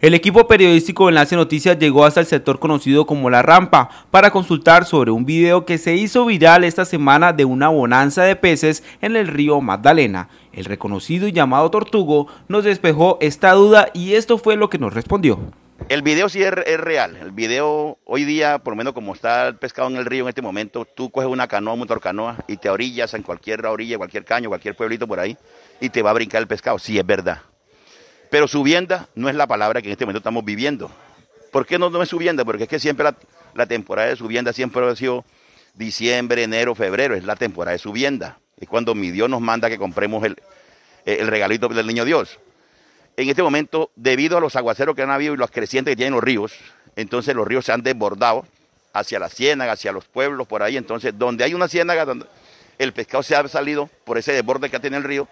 El equipo periodístico de Enlace Noticias llegó hasta el sector conocido como La Rampa para consultar sobre un video que se hizo viral esta semana de una bonanza de peces en el río Magdalena. El reconocido y llamado Tortugo nos despejó esta duda y esto fue lo que nos respondió. El video sí es, real. El video hoy día, por lo menos como está el pescado en el río en este momento, tú coges una canoa, un motor canoa y te orillas en cualquier orilla, cualquier caño, cualquier pueblito por ahí y te va a brincar el pescado. Sí, es verdad. Pero subienda no es la palabra que en este momento estamos viviendo. ¿Por qué no, es subienda? Porque es que siempre la, temporada de subienda siempre ha sido diciembre, enero, febrero, es la temporada de subienda. Es cuando mi Dios nos manda que compremos el, regalito del niño Dios. En este momento, debido a los aguaceros que han habido y los crecientes que tienen los ríos, entonces los ríos se han desbordado hacia la ciénaga, hacia los pueblos, por ahí. Entonces, donde hay una ciénaga, donde el pescado se ha salido por ese desborde que tiene el río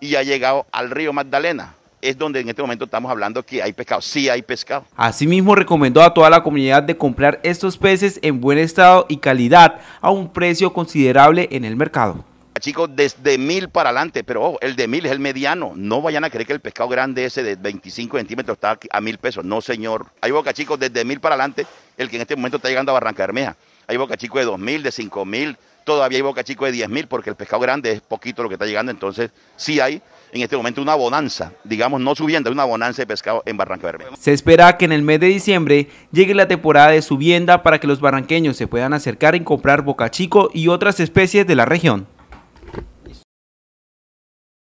y ha llegado al río Magdalena es donde en este momento estamos hablando que hay pescado. Sí hay pescado. Asimismo, recomendó a toda la comunidad de comprar estos peces en buen estado y calidad a un precio considerable en el mercado. Chicos, desde mil para adelante, pero el de mil es el mediano. No vayan a creer que el pescado grande ese de 25 centímetros está a mil pesos. No, señor. Hay boca chicos desde mil para adelante, el que en este momento está llegando a Barranca Bermeja. Hay boca chicos de dos mil, de cinco mil, todavía hay boca chico de 10 mil porque el pescado grande es poquito lo que está llegando, entonces sí hay en este momento una bonanza, digamos no subiendo, una bonanza de pescado en Barranca Bermeja. Se espera que en el mes de diciembre llegue la temporada de subienda para que los barranqueños se puedan acercar y comprar boca chico y otras especies de la región.